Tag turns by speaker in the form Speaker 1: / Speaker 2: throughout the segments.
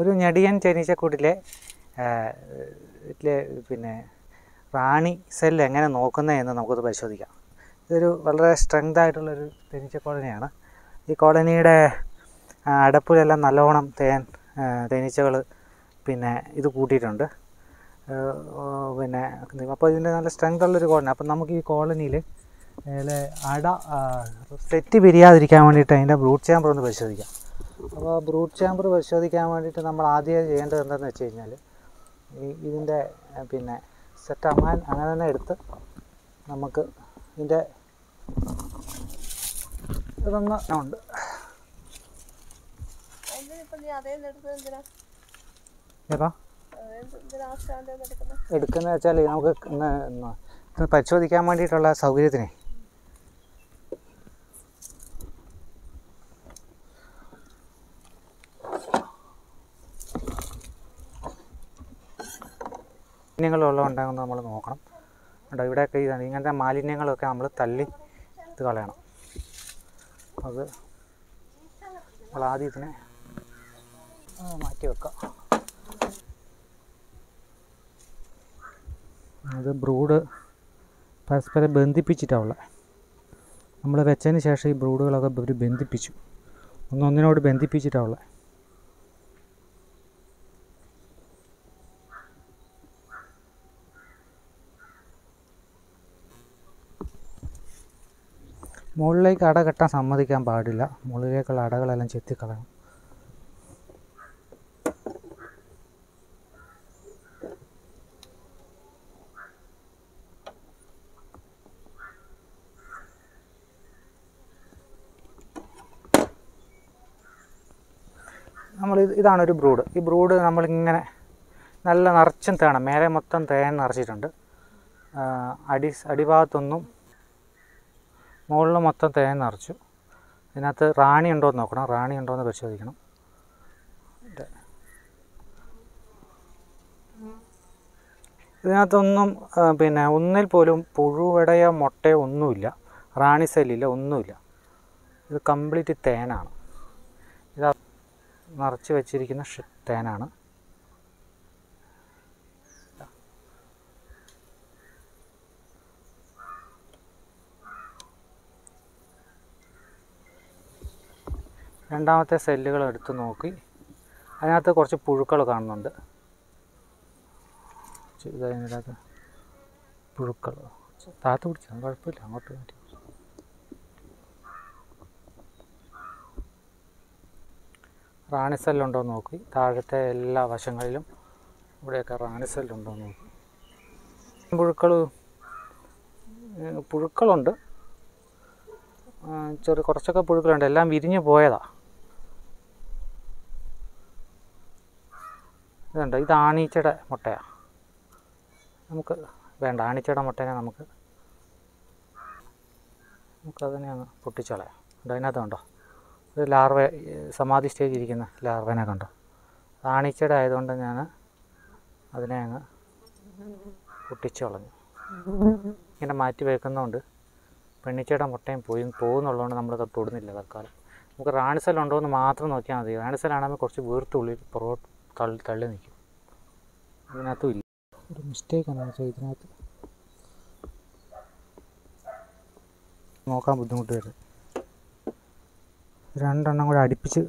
Speaker 1: ഒരു ഞടിയൻ ചനീച്ചക്കൂട്ടിലെ പിന്നെ റാണി സെല്ല് എങ്ങനെ നോക്കുന്നതെന്ന് നമുക്കത് പരിശോധിക്കാം. ഇതൊരു വളരെ സ്ട്രെങ്ത് ആയിട്ടുള്ളൊരു തേനീച്ച കോളനിയാണ്. ഈ കോളനിയുടെ അടപ്പിലെല്ലാം നല്ലോണം തേൻ തേനീച്ചകൾ പിന്നെ ഇത് കൂട്ടിയിട്ടുണ്ട്. പിന്നെ അപ്പോൾ ഇതിന്റെ നല്ല സ്ട്രെങ്ത് ഉള്ളൊരു കോളനി. അപ്പം നമുക്ക് ഈ കോളനിയിൽ അട സെറ്റ് പിരിയാതിരിക്കാൻ വേണ്ടിയിട്ട് അതിന്റെ ബ്രൂട്ട് ചാമ്പർ ഒന്ന് പരിശോധിക്കാം. അപ്പോൾ ബ്രൂട്ട് ചാമ്പർ പരിശോധിക്കാൻ വേണ്ടിയിട്ട് നമ്മൾ ആദ്യം ചെയ്യേണ്ടത് എന്താണെന്ന് വെച്ച് കഴിഞ്ഞാൽ ഈ ഇതിന്റെ പിന്നെ സെറ്റ് അമാൻ അങ്ങനെ തന്നെ എടുത്ത് നമുക്ക് ഇതിന്റെ ഇതൊന്ന് ഉണ്ട്. ഏതാ?
Speaker 2: എടുക്കുന്നത്?
Speaker 1: വെച്ചാൽ നമുക്ക് പരിശോധിക്കാൻ വേണ്ടിയിട്ടുള്ള സൗകര്യത്തിനെ മാലിന്യങ്ങളുള്ളതുണ്ടെന്ന് നമ്മൾ നോക്കണം. ഉണ്ടോ ഇവിടെയൊക്കെ ഇതാണ്. ഇങ്ങനത്തെ മാലിന്യങ്ങളൊക്കെ നമ്മൾ തള്ളി ഇത് കളയണം. അത് നമ്മൾ ആദ്യം ഇതിനെ മാറ്റി വെക്കാം. അത് ബ്രൂഡ് പരസ്പരം ബന്ധിപ്പിച്ചിട്ടാണ് ഉള്ളത് നമ്മൾ വെച്ചതിന് ശേഷം ഈ ബ്രൂഡുകളൊക്കെ ഇവർ ബന്ധിപ്പിച്ചു. ഒന്നൊന്നിനോട് ബന്ധിപ്പിച്ചിട്ടാണ് ഉള്ളത് മുകളിലേക്ക് അട കെട്ടാൻ സമ്മതിക്കാൻ പാടില്ല. മുകളിലേക്കുള്ള അടകളെല്ലാം ചെത്തിക്കളയണം. നമ്മൾ ഇത് ഇതാണ് ഒരു ബ്രൂഡ്. ഈ ബ്രൂഡ് നമ്മളിങ്ങനെ നല്ല നിറച്ചും തേണം. മേലെ മൊത്തം തേൻ നിറച്ചിട്ടുണ്ട്. അടി അടിഭാഗത്തൊന്നും മുകളിൽ മൊത്തം തേൻ നിറച്ചു. ഇതിനകത്ത് റാണി ഉണ്ടോ എന്ന് നോക്കണം. റാണി ഉണ്ടോ എന്ന് പരിശോധിക്കണം. ഇത്. ഇതിനകത്തൊന്നും പിന്നെ ഒന്നിൽ പോലും പുഴുവടയോ മുട്ടയോ ഒന്നുമില്ല. റാണി സെല്ലില്ല ഒന്നുമില്ല. ഇത് കംപ്ലീറ്റ് തേനാണ്. ഇത് നിറച്ച് വെച്ചിരിക്കുന്ന തേനാണ്. രണ്ടാമത്തെ സെല്ലുകൾ എടുത്ത് നോക്കി. അതിനകത്ത് കുറച്ച് പുഴുക്കൾ കാണുന്നുണ്ട്. ചെ- ഇത് അതിനകത്ത് പുഴുക്കൾ. താത്ത് പിടിച്ചാൽ കുഴപ്പമില്ല. അങ്ങോട്ട് മാറ്റി. റാണി സെല്ലുണ്ടോ നോക്കി. താഴത്തെ എല്ലാ വശങ്ങളിലും ഇവിടെയൊക്കെ റാണി സെല്ലുണ്ടോ നോക്കി. പുഴുക്കൾ പുഴുക്കളുണ്ട്. ചെറിയ കുറച്ചൊക്കെ പുഴുക്കളുണ്ട്. എല്ലാം വിരിഞ്ഞു പോയതാ. ഇതുണ്ട്? ഇത് ആണീച്ചയുടെ മുട്ടയാണ് നമുക്ക് വേണ്ട ആണീച്ചയുടെ മുട്ടേനെ നമുക്ക് നമുക്കതിനെ അങ്ങ് പൊട്ടിച്ചളയാം. ഉണ്ട് അതിനകത്ത് കണ്ടോ? ഒരു ലാർവ സമാധി സ്റ്റേജ് ഇരിക്കുന്ന ലാർവേനെ കണ്ടോ? ആണീച്ചയുടെ ആയതുകൊണ്ട് ഞാൻ അതിനെ അങ്ങ് പൊട്ടിച്ചളഞ്ഞു. ഇങ്ങനെ മാറ്റി വെക്കുന്നതുകൊണ്ട് പെണ്ണിച്ചയുടെ മുട്ടയും പോയി പോകുന്നുള്ളതുകൊണ്ട് നമ്മൾ തൊടുന്നില്ല തൽക്കാലം. നമുക്ക് റാണിസൽ എന്ന് മാത്രം നോക്കിയാൽ മതി. റാണിസലാണെങ്കിൽ കുറച്ച് വീർത്തുള്ളിൽ പുറകോട്ട് തള്ളി നിൽക്കും ഇതിനകത്തും ഇല്ല. ഒരു മിസ്റ്റേക്ക് എന്താണെന്ന് വെച്ചാൽ ഇതിനകത്ത്. നോക്കാൻ ബുദ്ധിമുട്ട് വരും. രണ്ടെണ്ണം കൂടെ അടുപ്പിച്ച്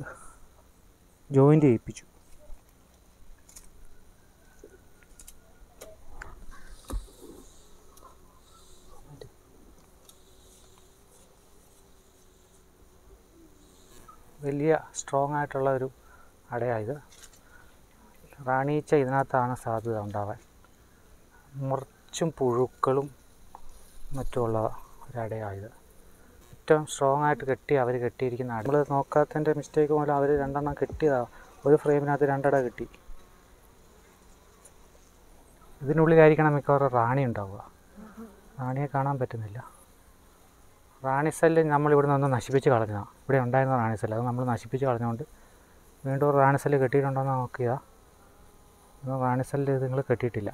Speaker 1: ജോയിന്റ് ചെയ്യിപ്പിച്ചു. വലിയ സ്ട്രോങ് ആയിട്ടുള്ള ഒരു അടയായത് റാണീച്ച ഇതിനകത്താണ് സാധ്യത ഉണ്ടാവാൻ. മുറിച്ചും പുഴുക്കളും മറ്റുമുള്ള ഒരടയായത് ഏറ്റവും സ്ട്രോങ് ആയിട്ട് കെട്ടി അവർ കെട്ടിയിരിക്കുന്ന നമ്മൾ നോക്കാത്തതിന്റെ മിസ്റ്റേക്ക് മൂലം അവർ രണ്ടെണ്ണം കെട്ടിയതാണ് ഒരു ഫ്രെയിമിനകത്ത് രണ്ടട കിട്ടി. ഇതിനുള്ളിലായിരിക്കണം മിക്കവാറും റാണി ഉണ്ടാവുക. റാണിയെ കാണാൻ പറ്റുന്നില്ല. റാണി സെല്ല് നമ്മൾ ഇവിടെ നിന്ന് നശിപ്പിച്ച് കളഞ്ഞതാണ് ഇവിടെ ഉണ്ടായിരുന്ന റാണി സെല്ല് അത് നമ്മൾ നശിപ്പിച്ച് കളഞ്ഞുകൊണ്ട് വീണ്ടും റാണി സെല്ല് കെട്ടിയിട്ടുണ്ടോ എന്ന് നോക്കിയതാണ് റാണി ഇത് നിങ്ങൾ കെട്ടിയിട്ടില്ല.